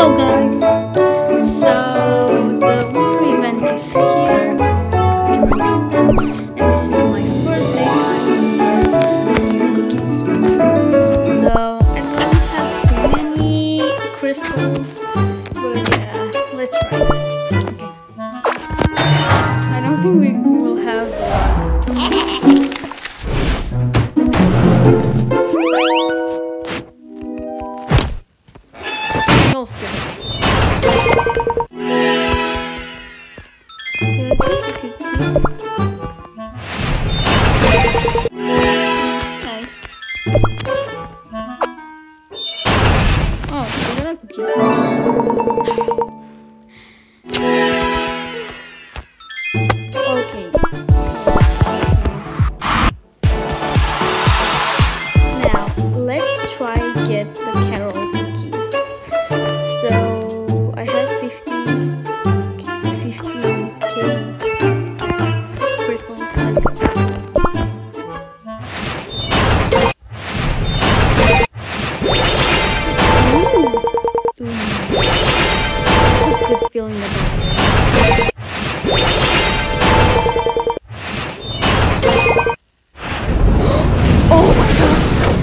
Hello guys! So the winter event is here and this is my first day cookies. So I don't have too many crystals but yeah, let's try. No still. Okay, let's see the cookies.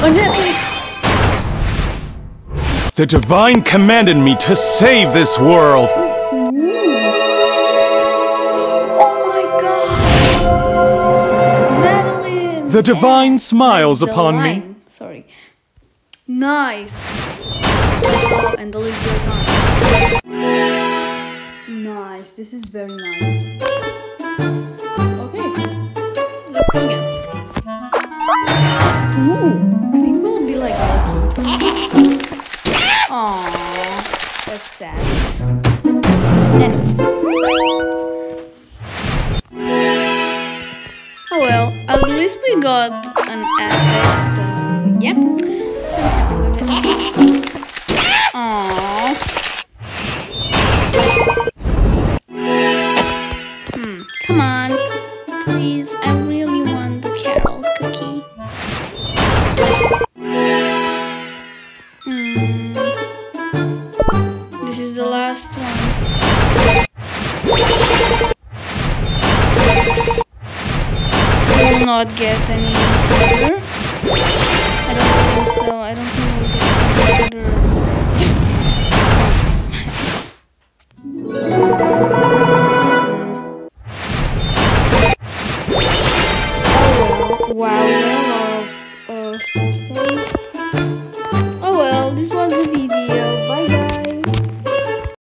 My god! An epic! The divine commanded me to save this world. Oh my god! Madeleine! The divine smiles The upon me. Sorry. Nice! And the list goes on. Nice. This is very nice. Aww, that's sad. Anyways. Oh well, at least we got an epic, so yeah. Aww. Hmm, come on. Please, I really want the Carol cookie. Hmm. Last one. will not get any better.